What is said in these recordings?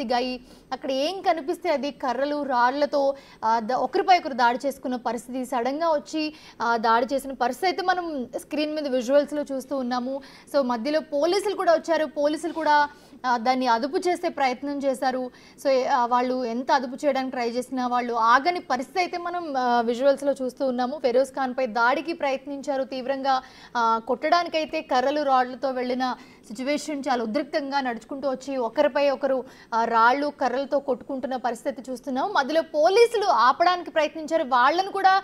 దిగాయి. అక్కడ ఏం కనిపిస్తే అది కర్రలు రాళ్ళతో ఒకరిపై ఒకరు దాడి చేసుకున్న పరిస్థితి. సడన్గా వచ్చి దాడి చేసిన పరిస్థితి అయితే మనం స్క్రీన్ మీద విజువల్స్లో చూస్తూ ఉన్నాము. సో మధ్యలో పోలీసులు కూడా వచ్చారు. పోలీసులు కూడా దాన్ని అదుపు చేసే ప్రయత్నం చేశారు. సో వాళ్ళు ఎంత అదుపు చేయడానికి ట్రై చేసినా వాళ్ళు ఆగని పరిస్థితి అయితే మనం విజువల్స్లో చూస్తూ ఉన్నాము. ఫెరోజ్ ఖాన్పై దాడికి ప్రయత్నించారు. తీవ్రంగా కొట్టడానికైతే కర్రలు రాడ్లతో వెళ్ళిన సిచ్యువేషన్ చాలా ఉద్రిక్తంగా నడుచుకుంటూ వచ్చి ఒకరిపై ఒకరు రాళ్ళు కర్రలతో కొట్టుకుంటున్న పరిస్థితి చూస్తున్నాం. మధ్యలో పోలీసులు ఆపడానికి ప్రయత్నించారు. వాళ్ళను కూడా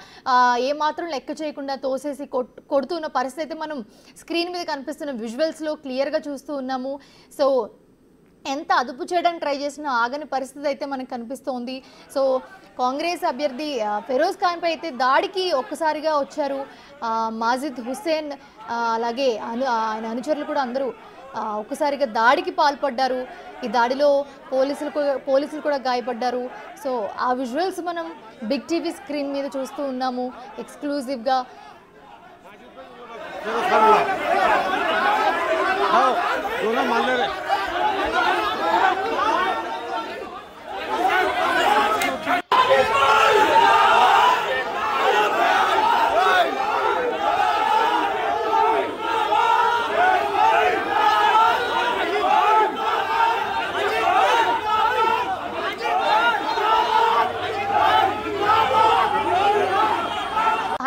ఏమాత్రం లెక్క చేయకుండా తోసేసి కొట్ కొడుతున్న పరిస్థితి అయితే మనం స్క్రీన్ మీద కనిపిస్తున్న విజువల్స్లో క్లియర్గా చూస్తూ ఉన్నాము. సో ఎంత అదుపు చేయడానికి ట్రై చేసినా ఆగని పరిస్థితి అయితే మనకు కనిపిస్తోంది. సో కాంగ్రెస్ అభ్యర్థి ఫెరోజ్ ఖాన్పై అయితే దాడికి ఒక్కసారిగా వచ్చారు మాజిద్ హుస్సేన్ అలాగే అను ఆయన అనుచరులు కూడా అందరూ ఒకసారిగా ఒక్కసారిగా దాడికి పాల్పడ్డారు. ఈ దాడిలో పోలీసులు కూడా- పోలీసులు కూడా గాయపడ్డారు. సో ఆ విజువల్స్ మనం బిగ్ టీవీ స్క్రీన్ మీద చూస్తూ ఉన్నాము. ఎక్స్క్లూజివ్గా. మళ్ళీ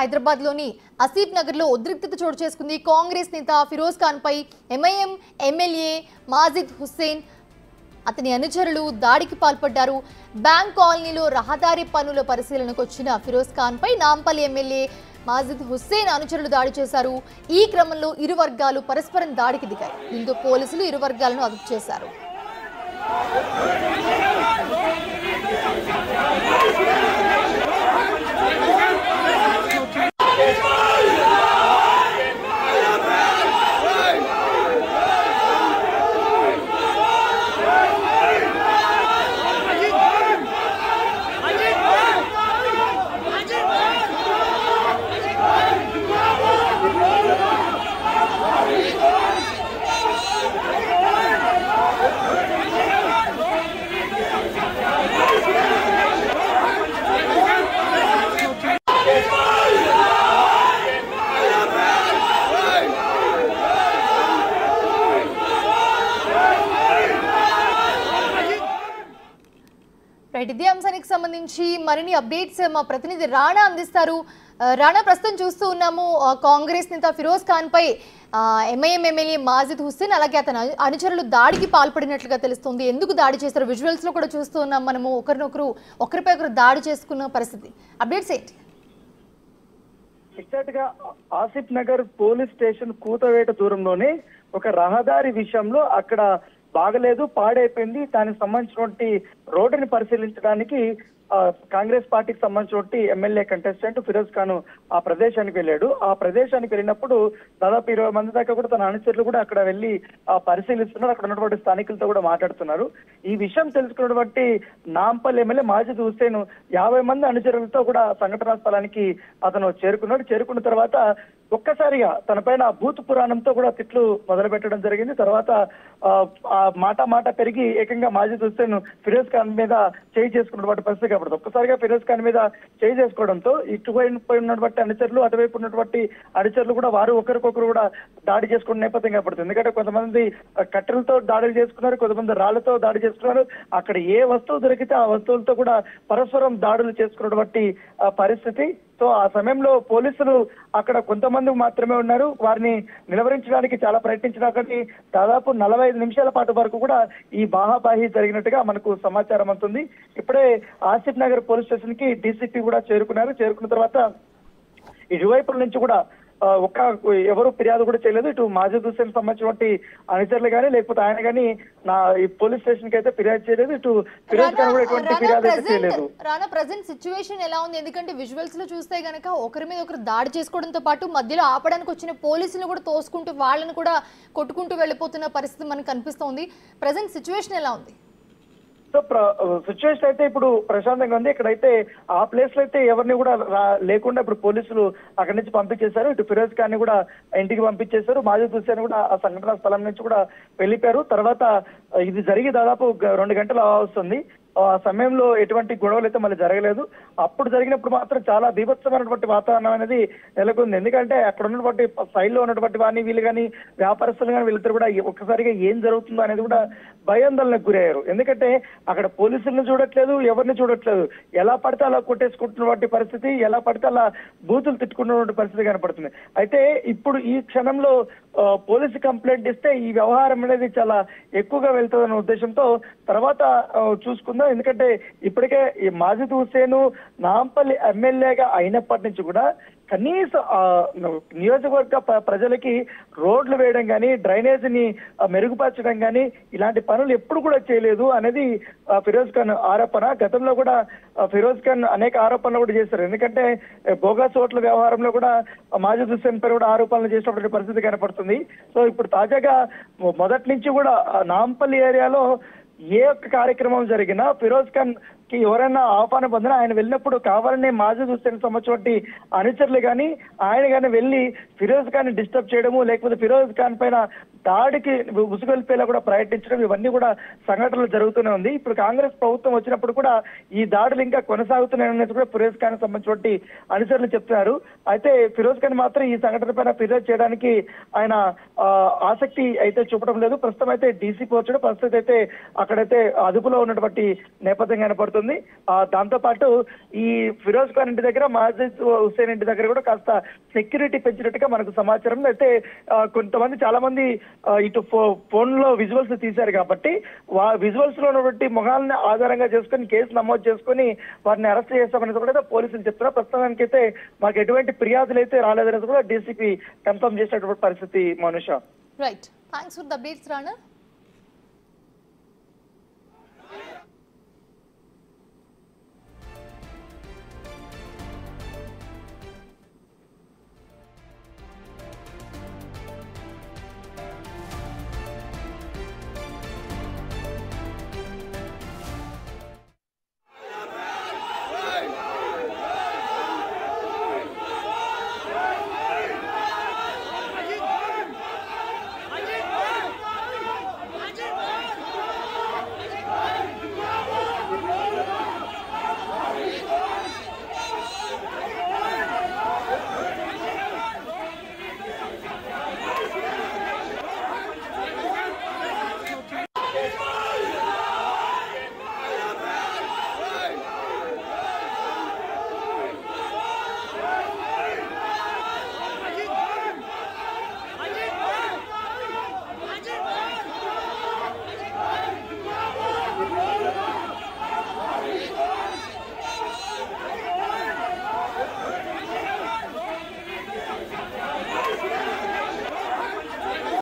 హైదరాబాద్లోని అసీఫ్ నగర్లో ఉద్రిక్తత చోటు చేసుకుంది. కాంగ్రెస్ నేత ఫిరోజ్ ఖాన్పై ఎంఐఎం ఎమ్మెల్యే మాజిద్ హుస్సేన్ అతని అనుచరులు దాడికి పాల్పడ్డారు. బ్యాంక్ కాలనీలో రహదారి పనుల పరిశీలనకు వచ్చిన ఫిరోజ్ ఖాన్పై నాంపల్లి ఎమ్మెల్యే మాజిద్ హుస్సేన్ అనుచరులు దాడి చేశారు. ఈ క్రమంలో ఇరు వర్గాలు పరస్పరం దాడికి దిగాయి. దీంతో పోలీసులు ఇరు వర్గాలను అదుపు చేశారు. సంబంధించి మరిన్ని అప్డేట్స్ మా ప్రతినిధి రాణా అందిస్తారు. రాణా ప్రస్తుతం చూస్తూ ఉన్నాము కాంగ్రెస్ నేత ఫిరోజ్ ఖాన్ పై ఎంఐఎం ఎమ్మెల్యే మాజిద్ హుస్సేన్ అలాగే అతని అనుచరులు దాడికి పాల్పడినట్లుగా తెలుస్తుంది. ఎందుకు దాడి చేస్తారు విజువల్స్లో కూడా చూస్తూ ఉన్నాం మనము. ఒకరినొకరు ఒకరిపై ఒకరు దాడి చేసుకున్న పరిస్థితి. అప్డేట్స్ ఏంటి? ఎగ్జాక్ట్గా ఆసిఫ్ నగర్ పోలీస్ స్టేషన్ కూతవేట దూరంలోనే ఒక రహదారి విషయంలో అక్కడ బాగలేదు పాడైపోయింది. దానికి సంబంధించినటువంటి రోడ్డుని పరిశీలించడానికి కాంగ్రెస్ పార్టీకి సంబంధించి ఎమ్మెల్యే కంటెస్టెంట్ ఫిరోజ్ ఖాన్ ఆ ప్రదేశానికి వెళ్ళాడు. ఆ ప్రదేశానికి వెళ్ళినప్పుడు దాదాపు ఇరవై మంది దాకా కూడా తన అనుచరులు కూడా అక్కడ వెళ్ళి ఆ, పరిశీలిస్తున్నారు. అక్కడ ఉన్నటువంటి స్థానికులతో కూడా మాట్లాడుతున్నారు. ఈ విషయం తెలుసుకున్నటువంటి నాంపల్లి ఎమ్మెల్యే మాజిద్ హుస్సేన్ యాభై మంది అనుచరులతో కూడా సంఘటనా స్థలానికి అతను చేరుకున్నాడు. చేరుకున్న తర్వాత ఒక్కసారిగా తన పైన భూత పురాణంతో కూడా తిట్లు మొదలు పెట్టడం జరిగింది. తర్వాత ఆ, మాట మాట పెరిగి ఏకంగా మాజిద్ హుస్సేన్ ఫిరోజ్ ఖాన్ మీద చేయి చేసుకున్నటువంటి పరిస్థితి కాబట్టి ఒక్కసారిగా ఫిరోజ్ ఖాన్ మీద చేయి చేసుకోవడంతో ఇటువైపు ఉన్నటువంటి అనుచరులు అటువైపు ఉన్నటువంటి అనుచరులు కూడా వారు ఒకరికొకరు కూడా దాడి చేసుకున్న నేపథ్యం కనపడుతుంది. ఎందుకంటే కొంతమంది కట్టెలతో దాడులు చేసుకున్నారు కొంతమంది రాళ్ళతో దాడి చేసుకున్నారు. అక్కడ ఏ వస్తువు దొరికితే ఆ వస్తువులతో కూడా పరస్పరం దాడులు చేసుకున్నటువంటి ఆ, పరిస్థితి సో ఆ సమయంలో పోలీసులు అక్కడ కొంతమంది మాత్రమే ఉన్నారు. వారిని నిలవరించడానికి చాలా ప్రయత్నించినా కానీ దాదాపు నలభై ఐదు నిమిషాల పాటు వరకు కూడా ఈ బాహాబాహి జరిగినట్టుగా మనకు సమాచారం అందుతుంది. ఇప్పుడే ఆసిఫ్ నగర్ పోలీస్ స్టేషన్కి డీసీపీ కూడా చేరుకున్నారు. చేరుకున్న తర్వాత ఇరువైపుల నుంచి కూడా ఒక్క ఎవరు ఫిర్యాదు కూడా చేయలేదు. ఇటు మాజీ హుస్సేన్ సంబంధించినటువంటి అనుచరులు కానీ లేకపోతే ఆయన కానీ నా ఈ పోలీస్ స్టేషన్కి అయితే ఫిర్యాదు చేయలేదు. ఇటు ఫిర్యాదు ఖాన్ కూడా ఎటువంటి ఫిర్యాదు అయితే చేయలేదు. రానా ప్రజెంట్ సిచ్యువేషన్ ఎలా ఉంది? ఎందుకంటే విజువల్స్లో చూస్తే గనక ఒకరి మీద ఒకరు దాడి చేసుకోవడంతో పాటు మధ్యలో ఆపడానికి వచ్చిన పోలీసులు కూడా తోసుకుంటూ వాళ్ళని కూడా కొట్టుకుంటూ వెళ్ళిపోతున్న పరిస్థితి మనకు కనిపిస్తోంది. ప్రజెంట్ సిచ్యువేషన్ ఎలా ఉంది? సో సిచ్యువేషన్ అయితే ఇప్పుడు ప్రశాంతంగా ఉంది. ఇక్కడైతే ఆ ప్లేస్లో అయితే ఎవరిని కూడా లేకుండా ఇప్పుడు పోలీసులు అక్కడి నుంచి పంపించేశారు. ఇటు ఫిరోజ్ ఖాన్ని కూడా ఇంటికి పంపించేశారు. మాజీ హుస్సేన్ కూడా ఆ సంఘటన స్థలం నుంచి కూడా వెళ్ళిపోయారు. తర్వాత ఇది జరిగి దాదాపు రెండు గంటలు వస్తుంది ఆ సమయంలో ఎటువంటి గొడవలు అయితే మళ్ళీ జరగలేదు. అప్పుడు జరిగినప్పుడు మాత్రం చాలా బీభత్సమైనటువంటి వాతావరణం అనేది నెలకొంది. ఎందుకంటే అక్కడ ఉన్నటువంటి సైడ్లో ఉన్నటువంటి వాడిని వీళ్ళు కానీ వ్యాపారస్తులు కానీ వీళ్ళిద్దరు కూడా ఒక్కసారిగా ఏం జరుగుతుందో అనేది కూడా భయాందోళనకు గురయ్యారు. ఎందుకంటే అక్కడ పోలీసులను చూడట్లేదు ఎవరిని చూడట్లేదు. ఎలా పడితే అలా కొట్టేసుకుంటున్నటువంటి పరిస్థితి ఎలా పడితే అలా బూతులు తిట్టుకున్నటువంటి పరిస్థితి కనపడుతుంది. అయితే ఇప్పుడు ఈ క్షణంలో పోలీసు కంప్లైంట్ ఇస్తే ఈ వ్యవహారం అనేది చాలా ఎక్కువగా వెళ్తుందన్న ఉద్దేశంతో తర్వాత చూసుకుందాం. ఎందుకంటే ఇప్పటికే ఈ మాజిద్ హుస్సేన్ నాంపల్లి ఎమ్మెల్యేగా అయినప్పటి నుంచి కూడా కనీస నియోజకవర్గ ప్రజలకి రోడ్లు వేయడం కానీ డ్రైనేజీని మెరుగుపరచడం కానీ ఇలాంటి పనులు ఎప్పుడు కూడా చేయలేదు అనేది ఫిరోజ్ ఖాన్ ఆరోపణ. గతంలో కూడా ఫిరోజ్ ఖాన్ అనేక ఆరోపణలు కూడా చేశారు. ఎందుకంటే ఏ, బోగస్ ఓట్ల వ్యవహారంలో కూడా మాజీ మాజిద్ హుస్సేన్ పై కూడా ఆరోపణలు చేసినటువంటి పరిస్థితి కనపడుతుంది. సో ఇప్పుడు తాజాగా మొదటి నుంచి కూడా నాంపల్లి ఏరియాలో ఏ ఒక్క కార్యక్రమం జరిగినా ఫిరోజ్ ఖాన్ ఎవరైనా ఆహ్వానం పొందినా ఆయన వెళ్ళినప్పుడు కావాలనే మాజీ హుస్సేన్ సంబంధించినటువంటి అనుచరులు కానీ ఆయన కానీ వెళ్ళి ఫిరోజ్ ఖాన్ డిస్టర్బ్ చేయడము లేకపోతే ఫిరోజ్ ఖాన్ పైన దాడికి ఉసుగొల్పేలా కూడా ప్రయత్నించడం ఇవన్నీ కూడా సంఘటనలు జరుగుతూనే ఉంది. ఇప్పుడు కాంగ్రెస్ ప్రభుత్వం వచ్చినప్పుడు కూడా ఈ దాడులు ఇంకా కొనసాగుతున్నాయనేది కూడా ఫిరోజ్ ఖాన్ సంబంధించినటువంటి అనుచరులు చెప్తున్నారు. అయితే ఫిరోజ్ ఖాన్ మాత్రం ఈ సంఘటన పైన ఫిర్యాదు చేయడానికి ఆయన ఆసక్తి అయితే చూపడం లేదు. ప్రస్తుతం అయితే డీసీపీ వచ్చాడు. ప్రస్తుతం అయితే అక్కడైతే అదుపులో ఉన్నటువంటి నేపథ్యం కనపడుతుంది. ఆ, దాంతో పాటు ఈ ఫిరోజ్ ఖాన్ ఇంటి దగ్గర మాజిద్ హుస్సేన్ ఇంటి దగ్గర కూడా కాస్త సెక్యూరిటీ పెంచినట్టుగా మనకు సమాచారం అయితే కొంతమంది చాలా మంది ఇటు ఫోన్లో విజువల్స్ తీశారు కాబట్టి వా విజువల్స్లో ఉన్నటువంటి మొహాలను ఆధారంగా చేసుకొని కేసు నమోదు చేసుకొని వారిని అరెస్ట్ చేస్తామనేది కూడా పోలీసులు చెప్తున్నారు. ప్రస్తుతానికి అయితే మాకు ఎటువంటి ఫిర్యాదులు అయితే రాలేదనేది కూడా డీసీపీ కన్ఫర్మ్ చేసినటువంటి పరిస్థితి మనుష. Right thanks for the updates Rana